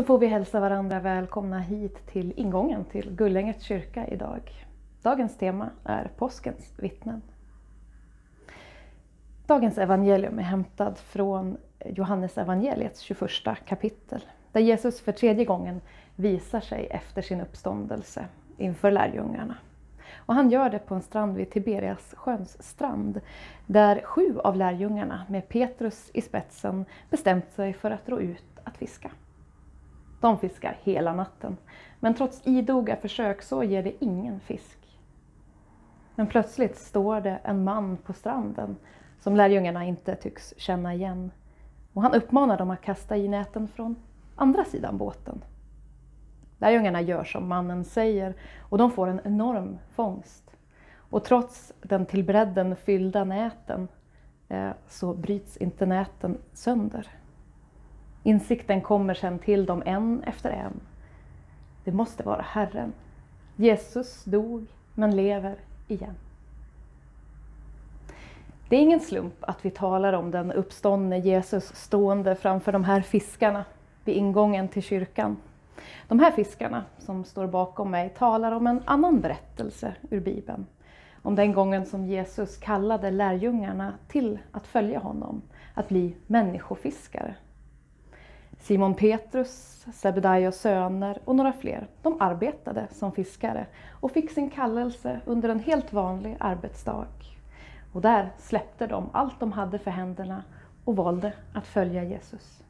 så får vi hälsa varandra välkomna hit till ingången till Gullänget kyrka idag. Dagens tema är påskens vittnen. Dagens evangelium är hämtad från Johannes evangeliets 21 kapitel där Jesus för tredje gången visar sig efter sin uppståndelse inför lärjungarna. Och han gör det på en strand vid Tiberias sjöns strand där sju av lärjungarna med Petrus i spetsen bestämt sig för att ro ut att fiska. De fiskar hela natten, men trots idoga försök så ger det ingen fisk. Men plötsligt står det en man på stranden som lärjungarna inte tycks känna igen. Och han uppmanar dem att kasta i näten från andra sidan båten. Lärjungarna gör som mannen säger och de får en enorm fångst. Och trots den till bredden fyllda näten eh, så bryts inte näten sönder. Insikten kommer sen till dem en efter en. Det måste vara Herren. Jesus dog men lever igen. Det är ingen slump att vi talar om den uppståndne Jesus stående framför de här fiskarna vid ingången till kyrkan. De här fiskarna som står bakom mig talar om en annan berättelse ur Bibeln. Om den gången som Jesus kallade lärjungarna till att följa honom, att bli människofiskare. Simon Petrus, Sebedaios söner och några fler, de arbetade som fiskare och fick sin kallelse under en helt vanlig arbetsdag. Och där släppte de allt de hade för händerna och valde att följa Jesus.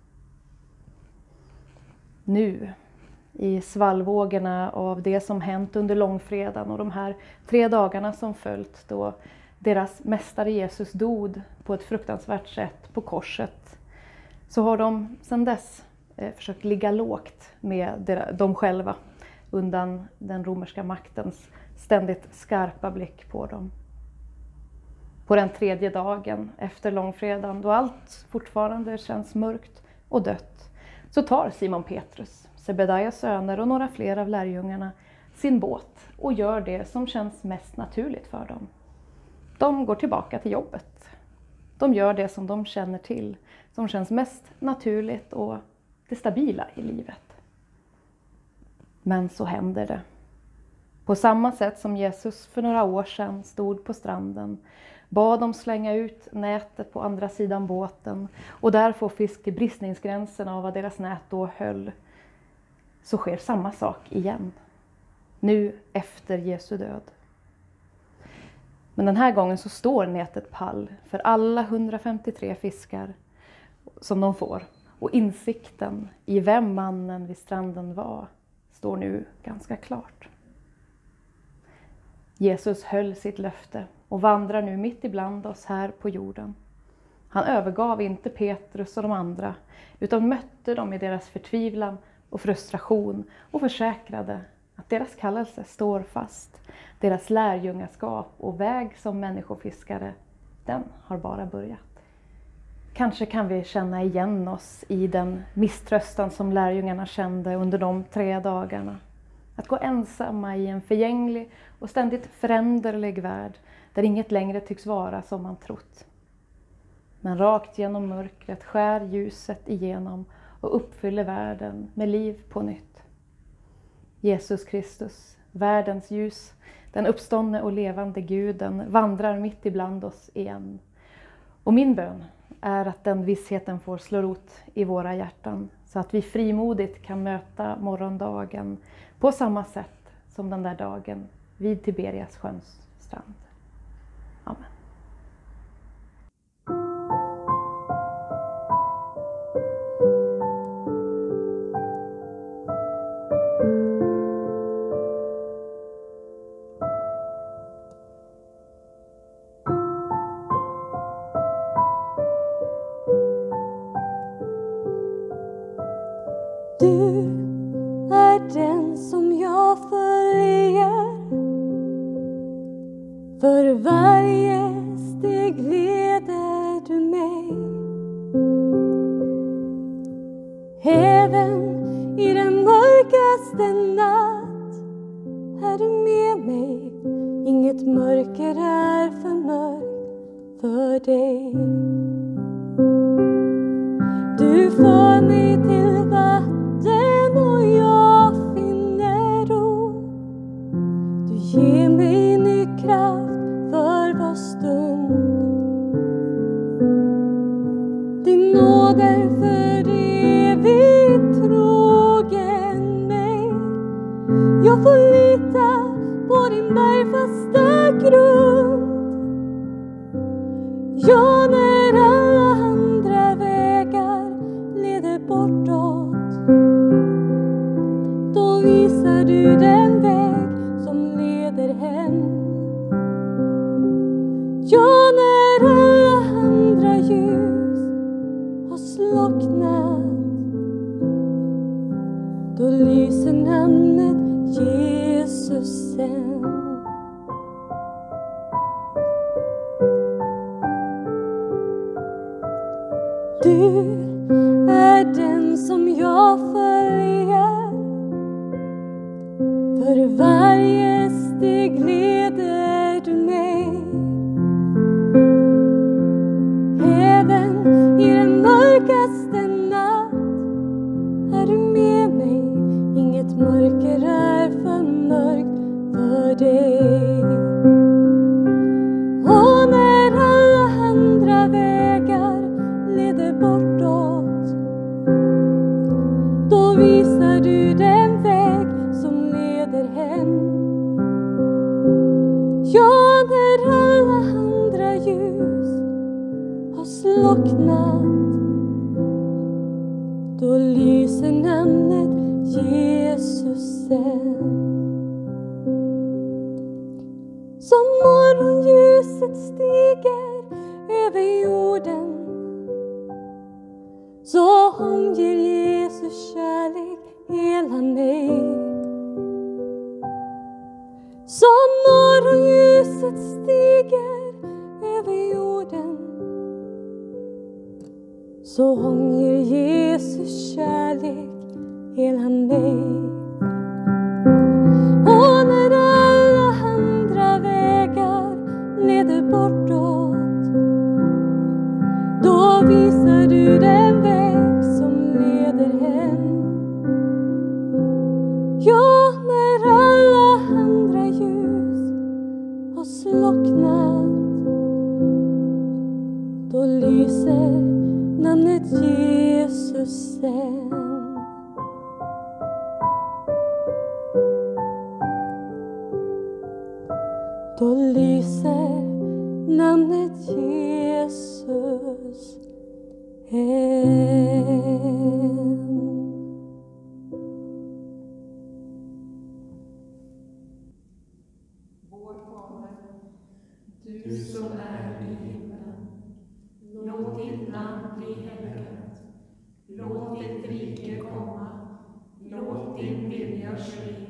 Nu, i svallvågorna av det som hänt under långfredagen och de här tre dagarna som följt då deras mästare Jesus dog på ett fruktansvärt sätt på korset, så har de sedan dess eh, försökt ligga lågt med dem själva undan den romerska maktens ständigt skarpa blick på dem på den tredje dagen efter långfredagen, då allt fortfarande känns mörkt och dött, så tar Simon Petrus, Sebedaias söner och några fler av lärjungarna sin båt och gör det som känns mest naturligt för dem. De går tillbaka till jobbet. De gör det som de känner till, som känns mest naturligt och det stabila i livet. Men så händer det. På samma sätt som Jesus för några år sedan stod på stranden bad dem slänga ut nätet på andra sidan båten och där få fisk till bristningsgränsen av vad deras nät då höll, så sker samma sak igen. Nu efter Jesu död. Men den här gången så står nätet pall för alla 153 fiskar som de får. Och insikten i vem mannen vid stranden var står nu ganska klart. Jesus höll sitt löfte och vandrar nu mitt ibland oss här på jorden. Han övergav inte Petrus och de andra, utan mötte dem i deras förtvivlan och frustration och försäkrade att deras kallelse står fast. Deras lärjungaskap och väg som människofiskare, den har bara börjat. Kanske kan vi känna igen oss i den misströstan som lärjungarna kände under de tre dagarna. Att gå ensamma i en förgänglig och ständigt föränderlig värld där inget längre tycks vara som man trott. Men rakt genom mörkret skär ljuset igenom och uppfyller världen med liv på nytt. Jesus Kristus, världens ljus, den uppståndne och levande guden, vandrar mitt ibland oss igen. Och min bön är att den vissheten får slå rot i våra hjärtan så att vi frimodigt kan möta morgondagen på samma sätt som den där dagen vid Tiberias sjöns strand. För varje steg leder du mig. Även i den mörkaste natt är du med mig. Inget mörker är för mörkt för dig. Du för mig till därför evigt trogen mig. Jag får lita på din bergfasta grund. Ja, då lyser namnet Jesus än. Du är den som jag följer. För varje steg leder du mig. Mörker är för mörkt för dig. Jorden så omger Jesus kärlek hela mig. Som morgonljuset stiger över jorden så omger Jesus kärlek hela mig. Då lyser namnet Jesus än. Vår Fader, du som är i himlen. Låt ditt namn bli helgat. Låt ditt rike komma. Låt din vilja ske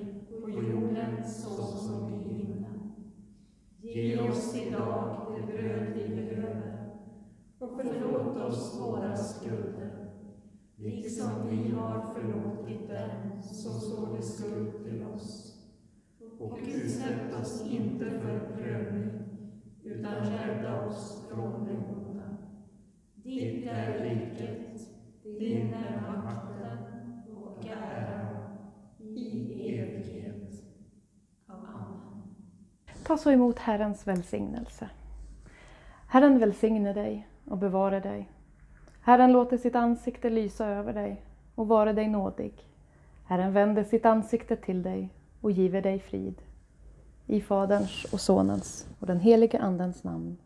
oss idag det bröd vi behöver och förlåt oss våra skulder liksom vi har förlåtit dem som står i skuld till oss. Och utsätt oss inte för prövning, utan rädda oss från det Ta så emot Herrens välsignelse. Herren välsigne dig och bevara dig. Herren låter sitt ansikte lysa över dig och vara dig nådig. Herren vänder sitt ansikte till dig och giver dig frid. I Faderns och Sonens och den helige Andens namn.